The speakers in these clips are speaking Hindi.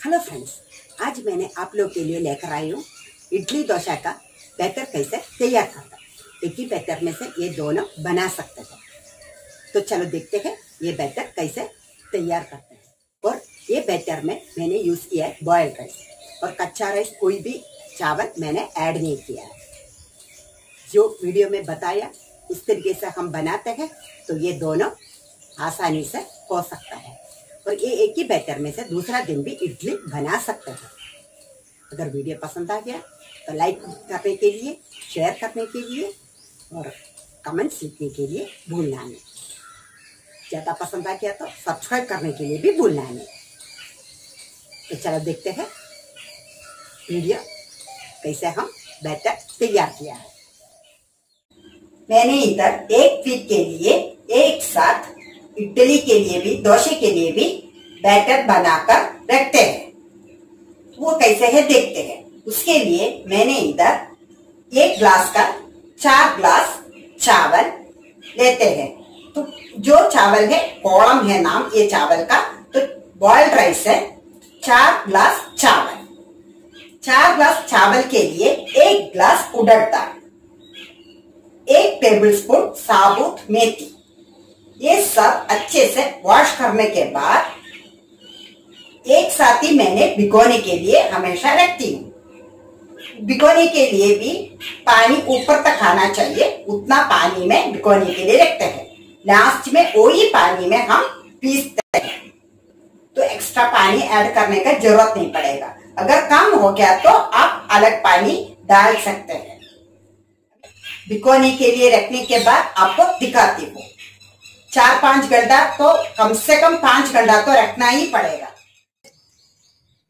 हेलो फ्रेंड्स, आज मैंने आप लोग के लिए लेकर आई हूँ इडली डोसा का बैटर कैसे तैयार करता ही। बैटर में से ये दोनों बना सकते हैं। तो चलो देखते हैं ये बैटर कैसे तैयार करते हैं। और ये बैटर में मैंने यूज़ किया है बॉयल्ड राइस और कच्चा राइस कोई भी चावल मैंने ऐड नहीं किया है। जो वीडियो में बताया उस तरीके से हम बनाते हैं तो ये दोनों आसानी से हो सकता है। और ये एक ही बैटर में से दूसरा दिन भी इडली बना सकते हैं। अगर वीडियो पसंद आ गया तो लाइक करने के लिए शेयर करने के लिए और कमेंट्स लिखने के लिए भूलना नहीं। ज़्यादा पसंद आ गया तो सब्सक्राइब करने के लिए भी भूलना नहीं। तो चलो देखते हैं, वीडियो कैसे हम बैटर तैयार किया है। मैंने इधर एक वीक के लिए एक साथ इडली के लिए भी डोसे के लिए भी बैटर बनाकर रखते हैं। वो कैसे है देखते हैं। उसके लिए मैंने इधर एक ग्लास का, चार ग्लास चावल लेते हैं। तो जो चावल है कोलम है नाम ये चावल का तो बॉइल्ड राइस है, चार ग्लास चावल। चार ग्लास चावल के लिए एक ग्लास उड़द दाल, एक टेबल स्पून साबुत मेथी। ये सब अच्छे से वॉश करने के बाद, एक साथ ही मैंने भिगोने के लिए हमेशा रखती हूँ। भिगोने के लिए भी पानी ऊपर तक आना चाहिए, उतना पानी में भिगोने के लिए रखते हैं। लास्ट में वही पानी में हम पीसते हैं। तो एक्स्ट्रा पानी ऐड करने का ज़रूरत नहीं पड़ेगा। अगर कम हो गया तो आप अलग पानी डाल सकते हैं। भिगोने के लिए रखने के बाद आपको दिखाती हूँ। चार पाँच घंटा तो कम से कम पाँच घंटा तो रखना ही पड़ेगा।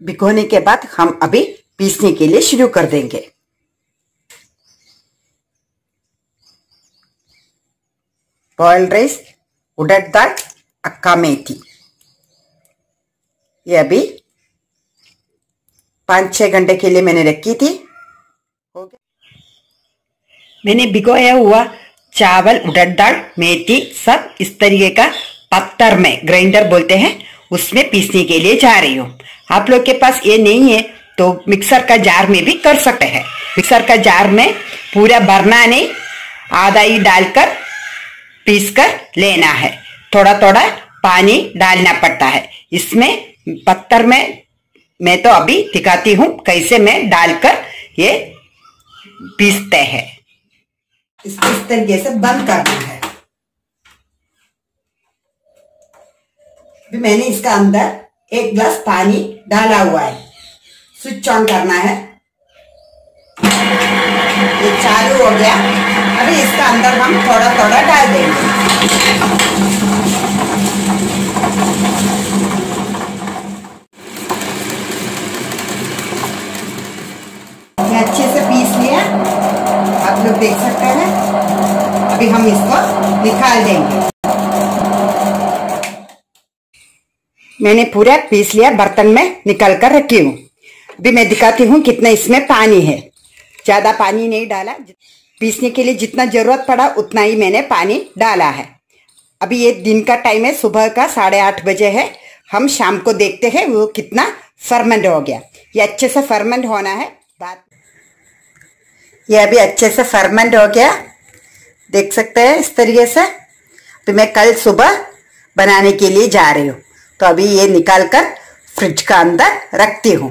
भिगोने के बाद हम अभी पीसने के लिए शुरू कर देंगे। बॉइल्ड राइस उड़द दाल अक्का मेथी। ये अभी पाँच छह घंटे के लिए मैंने रखी थी। हो गया। मैंने भिगोया हुआ चावल, उड़द दाल, मेथी सब इस तरीके का पत्थर में ग्राइंडर बोलते हैं, उसमें पीसने के लिए जा रही हूँ। आप लोग के पास ये नहीं है तो मिक्सर का जार में भी कर सकते हैं। मिक्सर का जार में पूरा भरना नहीं आधा ही डालकर पीस कर लेना है। थोड़ा थोड़ा पानी डालना पड़ता है। इसमें पत्थर में, मैं तो अभी दिखाती हूँ, कैसे मैं डालकर ये पीसते हैं। इसको इस तरीके से बंद करना है। अभी मैंने इसका अंदर एक ग्लास पानी डाला हुआ है। स्विच ऑन करना है। ये चालू हो गया। अभी इसका अंदर हम थोड़ा थोड़ा डाल देंगे। अच्छे से पीस लिया आप लोग देख सकते हैं। अभी हम इसको निकाल देंगे। मैंने पूरा पीस लिया, बर्तन में निकाल कर रखी हूँ। अभी मैं दिखाती हूँ कितना इसमें पानी है। ज़्यादा पानी नहीं डाला। पीसने के लिए जितना ज़रूरत पड़ा, उतना ही मैंने पानी डाला है। अभी ये दिन का टाइम है, सुबह का साढ़े आठ बजे है। हम शाम को देखते हैं वो कितना फर्मेंट हो गया। ये अच्छे से फर्मेंट होना है। ये अभी अच्छे से फर्मेंट हो गया। देख सकते हैं इस तरीके से। तो मैं कल सुबह बनाने के लिए जा रही हूँ। तो अभी ये निकाल कर फ्रिज का अंदर रखती हूँ।